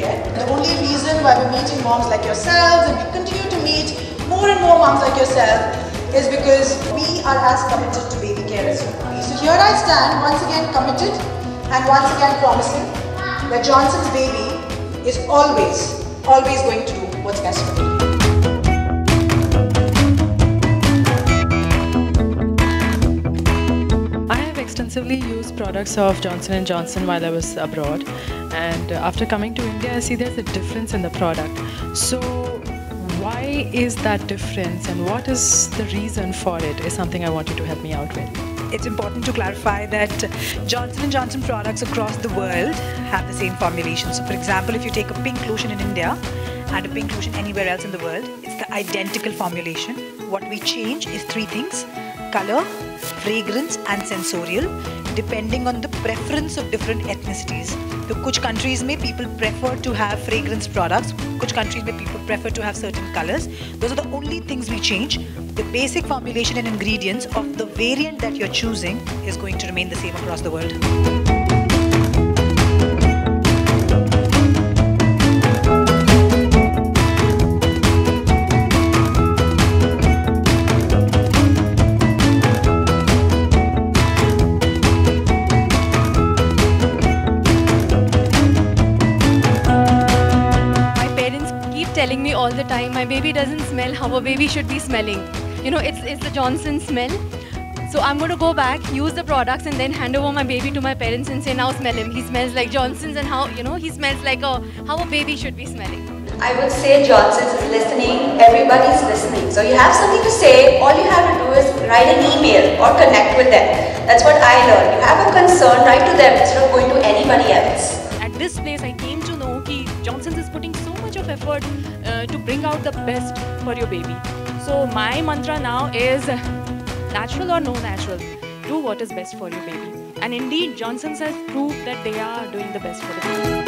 the only reason why we're meeting moms like yourselves and we continue to meet more and more moms like yourself is because we are as committed to baby care as you are. So here I stand once again committed and once again promising that Johnson's baby is always, always going to do what's best for you. Extensively used products of Johnson & Johnson while I was abroad and uh, after coming to India I see there's a difference in the product. So why is that difference and what is the reason for it is something I want you to help me out with. It's important to clarify that Johnson & Johnson products across the world have the same formulation. So for example, if you take a pink lotion in India and a pink lotion anywhere else in the world, it's the identical formulation. What we change is three things, color, fragrance and sensorial depending on the preference of different ethnicities. So कुछ countries में people prefer to have fragrance products, कुछ countries में people prefer to have certain colors. Those are the only things we change. The basic formulation and ingredients of the variant that you're choosing is going to remain the same across the world. Telling me all the time my baby doesn't smell how a baby should be smelling. You know, it's, it's the Johnson smell. So I'm going to go back, use the products, and then hand over my baby to my parents and say, now smell him. He smells like Johnson's, and how you know he smells like a how a baby should be smelling. I would say Johnson's is listening, everybody's listening. So you have something to say, all you have to do is write an email or connect with them. That's what I learned. You have a concern, write to them instead of going to anybody else. At this place I is putting so much of effort uh, to bring out the best for your baby. So my mantra now is natural or no natural, do what is best for your baby. And indeed Johnson's has proved that they are doing the best for the baby.